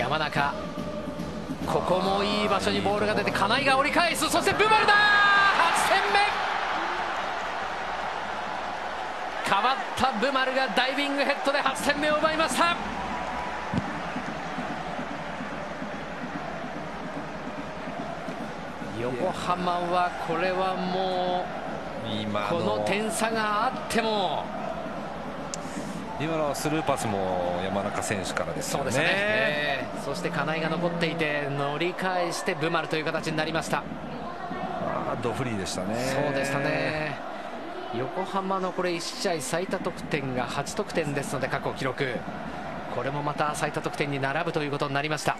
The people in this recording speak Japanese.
山中。ここもいい場所にボールが出て金井が折り返す。そしてブマルだ！8点目！変わったブマルがダイビングヘッドで8点目を奪いました。横浜はこれはもうこの点差があっても今のスルーパスも山中選手からですよね。そうですね、そして金井が残っていて乗り返してブマルという形になりました。あドフリーでしたね。そうでしたね。横浜のこれ1試合最多得点が8得点ですので過去記録これもまた最多得点に並ぶということになりました。